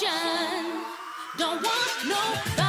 Don't want nobody.